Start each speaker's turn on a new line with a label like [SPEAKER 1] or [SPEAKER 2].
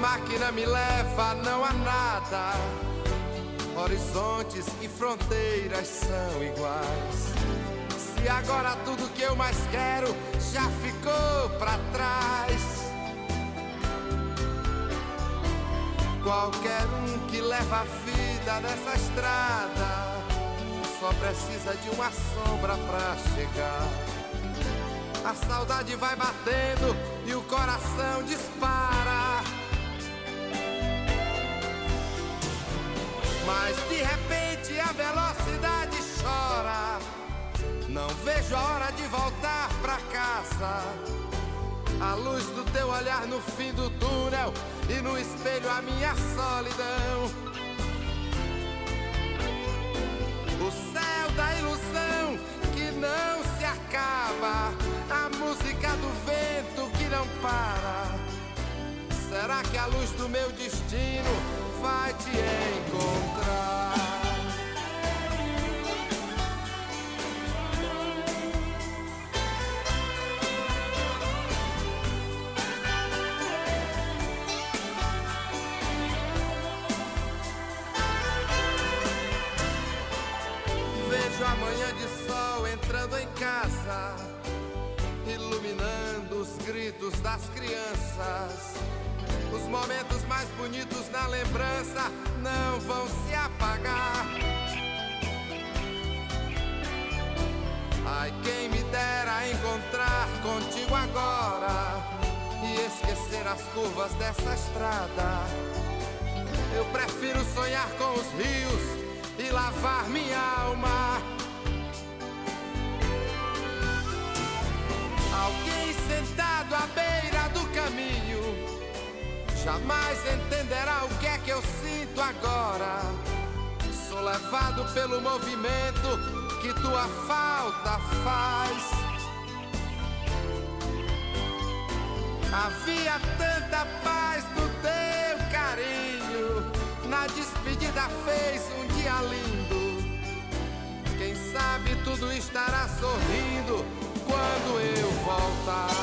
[SPEAKER 1] máquina me leva, não há nada. Horizontes e fronteiras são iguais. Se agora tudo que eu mais quero já ficou para trás. Qualquer um que leva a vida nessa estrada só precisa de uma sombra pra chegar. A saudade vai batendo e o coração dispara. Vejo a hora de voltar pra casa. A luz do teu olhar no fim do túnel e no espelho a minha solidão. O céu da ilusão que não se acaba, a música do vento que não para. Será que a luz do meu destino Vejo a manhã de sol entrando em casa, iluminando os gritos das crianças. Os momentos mais bonitos na lembrança não vão se apagar. Ai, quem me dera encontrar contigo agora e esquecer as curvas dessa estrada. Eu prefiro sonhar com os rios e lavar minha alma. Alguém sentado à beira do caminho jamais entenderá o que é que eu sinto agora. Sou levado pelo movimento que tua falta faz. Havia tanta paz no teu carinho. Na despedida fez um lindo. Quem sabe tudo estará sorrindo quando eu voltar.